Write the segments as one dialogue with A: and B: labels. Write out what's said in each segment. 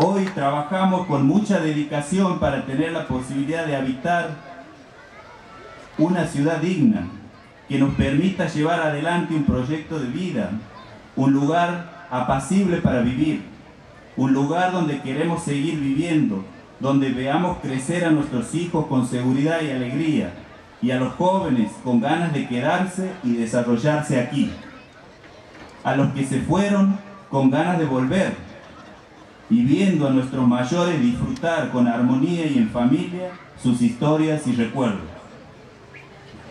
A: Hoy trabajamos con mucha dedicación para tener la posibilidad de habitar una ciudad digna que nos permita llevar adelante un proyecto de vida, un lugar apacible para vivir, un lugar donde queremos seguir viviendo, donde veamos crecer a nuestros hijos con seguridad y alegría, y a los jóvenes con ganas de quedarse y desarrollarse aquí, a los que se fueron con ganas de volver, y viendo a nuestros mayores disfrutar con armonía y en familia sus historias y recuerdos.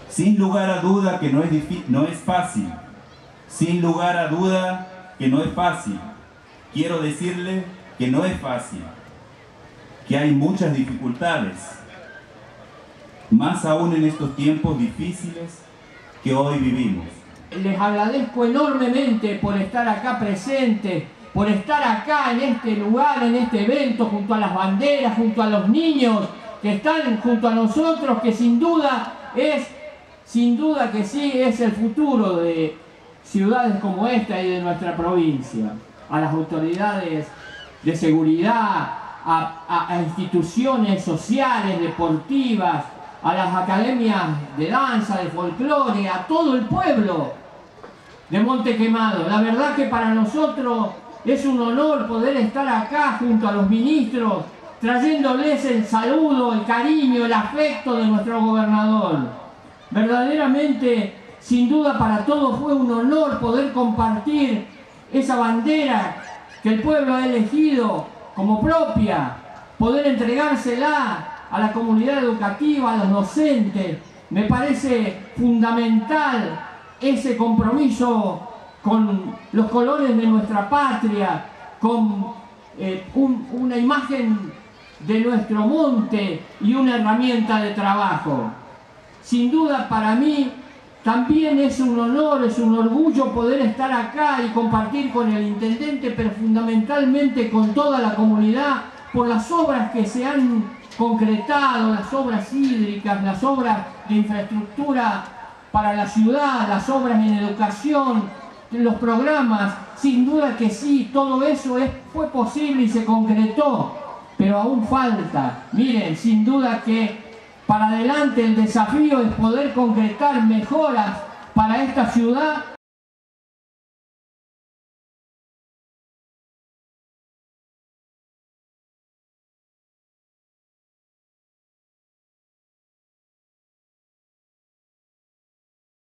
A: Sin lugar a duda que no es, no es fácil, sin lugar a duda que no es fácil. Quiero decirle que no es fácil, que hay muchas dificultades, más aún en estos tiempos difíciles que hoy vivimos.
B: Les agradezco enormemente por estar acá presente, por estar acá en este lugar, en este evento, junto a las banderas, junto a los niños que están junto a nosotros, que sin duda es, sin duda que sí, es el futuro de ciudades como esta y de nuestra provincia. A las autoridades de seguridad, a, instituciones sociales, deportivas, a las academias de danza, de folclore, a todo el pueblo de Monte Quemado. La verdad que para nosotros es un honor poder estar acá junto a los ministros, trayéndoles el saludo, el cariño, el afecto de nuestro gobernador. Verdaderamente, sin duda para todos fue un honor poder compartir esa bandera que el pueblo ha elegido como propia, poder entregársela a la comunidad educativa, a los docentes. Me parece fundamental ese compromiso con los colores de nuestra patria, con eh, una imagen de nuestro monte y una herramienta de trabajo. Sin duda para mí también es un honor, es un orgullo poder estar acá y compartir con el intendente, pero fundamentalmente con toda la comunidad por las obras que se han concretado, las obras hídricas, las obras de infraestructura para la ciudad, las obras en educación, los programas, sin duda que sí, todo eso es, fue posible y se concretó, pero aún falta. Miren, sin duda que para adelante el desafío es poder concretar mejoras para esta ciudad